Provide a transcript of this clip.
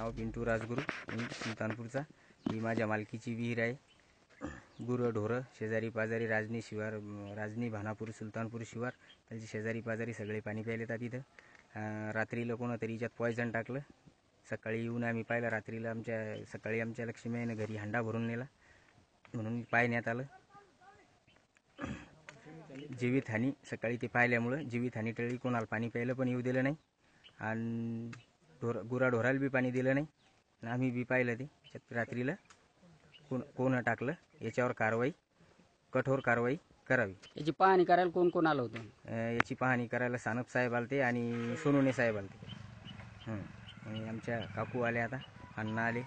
नाव पिंटू राजगुरू. मी सुलतानपूरचा. ही माझ्या मालकीची विहीर आहे. गुरं ढोरं शेजारी पाजारी राजनी शिवार राजनी भानापूर सुलतानपूर शिवार. त्यांचे शेजारी पाजारी सगळे पाणी प्यायले येतात इथं. रात्रीला कोणतरी याच्यात पॉयझन टाकलं. सकाळी येऊन आम्ही पाहिलं रात्रीला आमच्या सकाळी आमच्या लक्ष्मीनं घरी हांडा भरून नेला. म्हणून पाहण्यात आलं. जीवितहानी सकाळी ते पाहिल्यामुळं जीवितहानी टळली कोणाला पाणी प्यायला पण येऊ दिलं नाही. आणि ढोर गुराढोराला बी पाणी दिलं नाही. आणि आम्ही बी पाहिलं ते रात्रीला कोण कोण टाकलं याच्यावर कारवाई कठोर कारवाई करावी. याची पाहणी करायला कोण कोण आलं होतं? याची पाहणी करायला सानप साहेब आलते आणि सोनवणे साहेब आलते. आणि आमच्या काकू आले आता अण्णा आले.